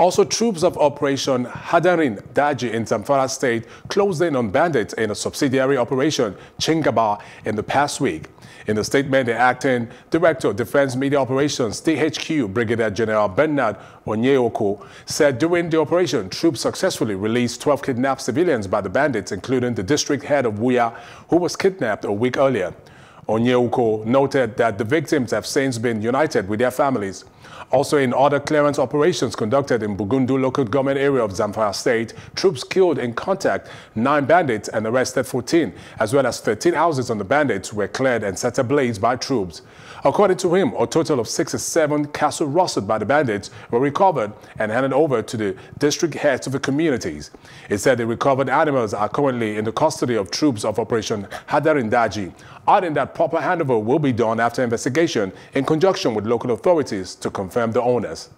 Also, troops of Operation Hadarin Daji in Zamfara State closed in on bandits in a subsidiary operation, Chingaba, in the past week. In the statement, the acting director of Defense Media Operations, DHQ, Brigadier General Bernard Onyeuko, said during the operation, troops successfully released 12 kidnapped civilians by the bandits, including the district head of Wuya, who was kidnapped a week earlier. Onyeuko noted that the victims have since been united with their families. Also in other clearance operations conducted in Bungudu local government area of Zamfara state, troops killed in contact nine bandits and arrested 14, as well as 13 houses on the bandits were cleared and set ablaze by troops. According to him, a total of 67 cattle rusted by the bandits were recovered and handed over to the district heads of the communities. It said the recovered animals are currently in the custody of troops of Operation Hadarin Daji, adding that proper handover will be done after investigation in conjunction with local authorities to confirm the owners.